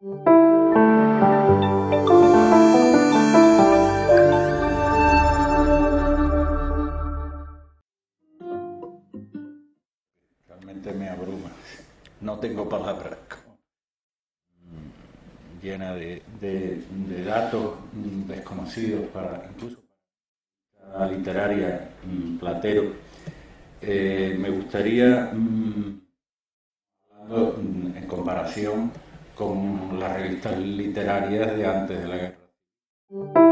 Realmente me abruma. No tengo palabras. Llena de, datos desconocidos para incluso la literaria Platero. Eh, me gustaría, mm, hablando en comparación con las revistas literarias de antes de la guerra.